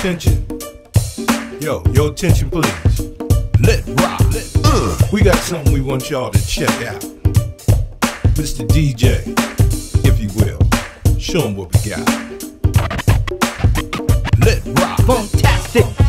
attention? Yo, your attention, please. Let rock. Uh, we got something we want y'all to check out. Mr. DJ, if you will, show 'em what we got. Let rock. Fantastic.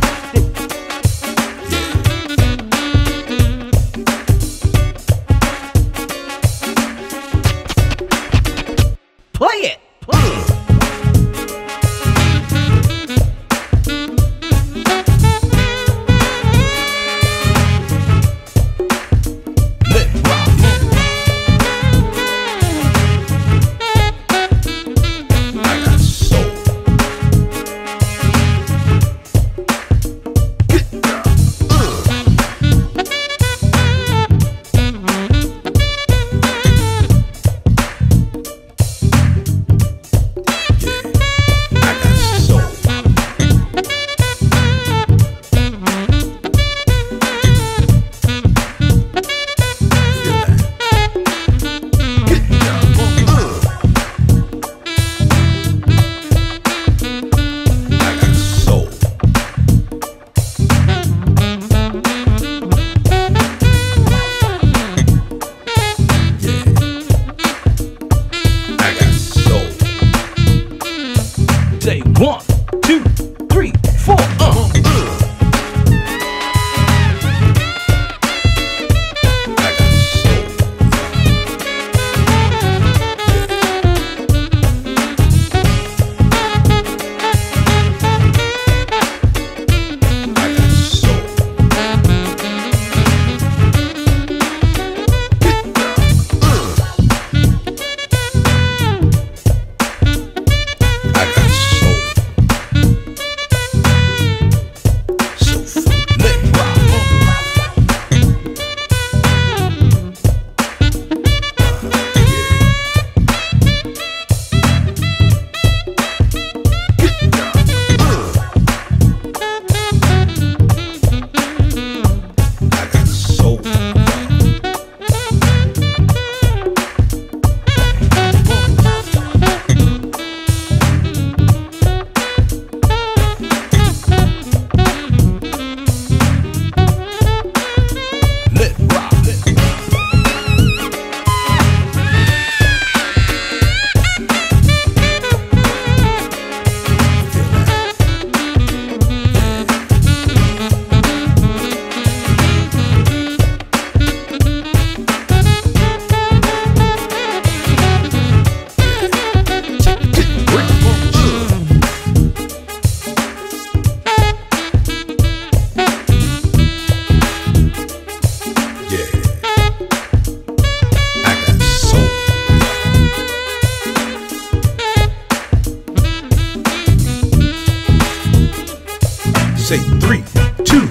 Say three, two,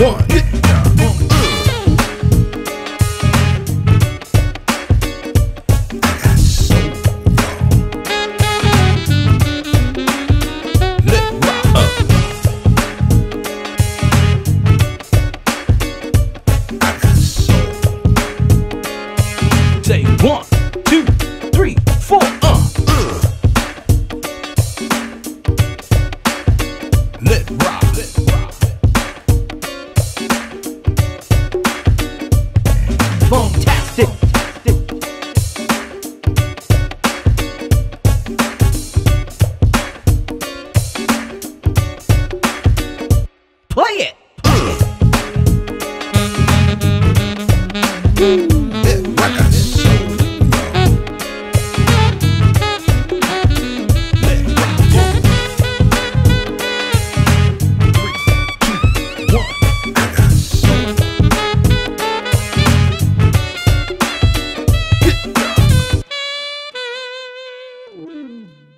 one. 梦 Mm-hmm.